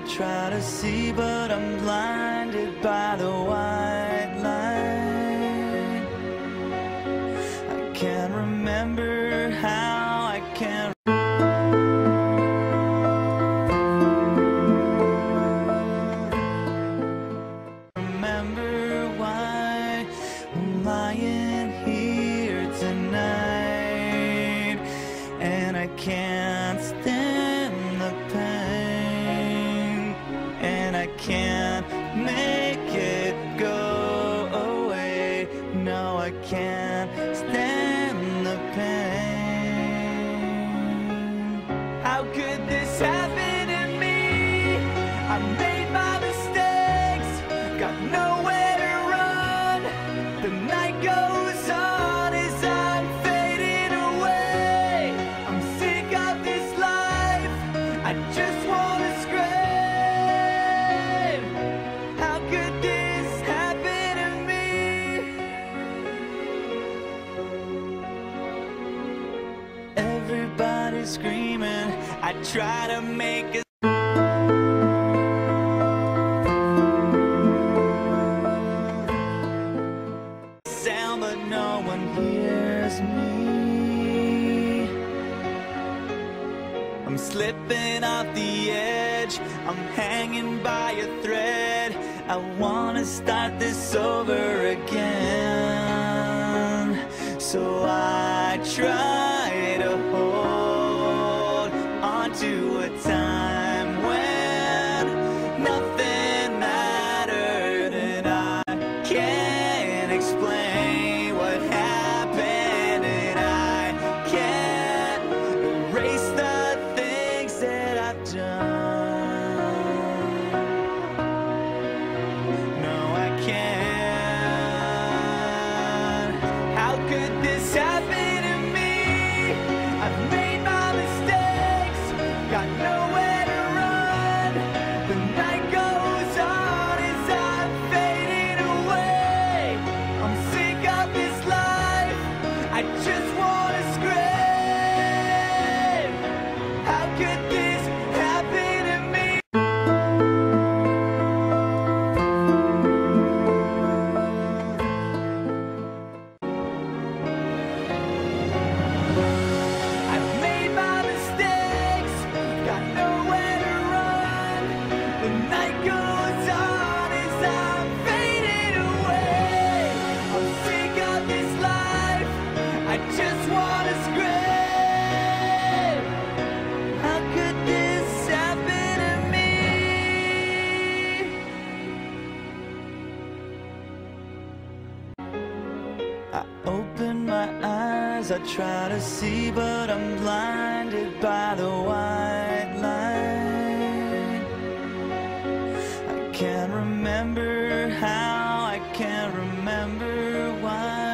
try to see, but I'm blinded by the white light. I can't remember how I can't. Remember why I'm lying here tonight, and I can't How could this happen to me? I made my mistakes, got nowhere to run. The night goes on as I'm fading away. I'm sick of this life, I just wanna scream. How could this happen to me? Everybody's screaming. I try to make a sound, but no one hears me. I'm slipping off the edge. I'm hanging by a thread. I wanna start this over again. So I try could this I open my eyes, I try to see, but I'm blinded by the white light. I can't remember how, I can't remember why